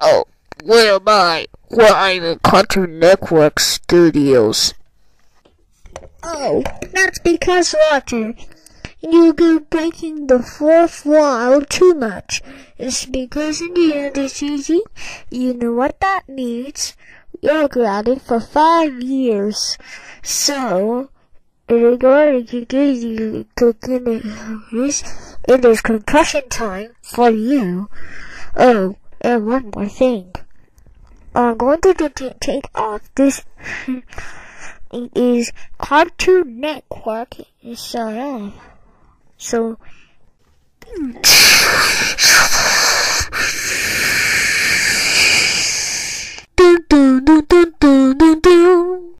Oh, where am I? Well, I'm in Cartoon Network Studios. Oh, that's because, Roger, you go breaking the fourth wall too much. It's because in the end it's easy. You know what that means. You're grounded for five years. So, in order to you this, it is concussion time for you. Oh, and one more thing. I'm going to take off this is Cartoon Network is uh, so.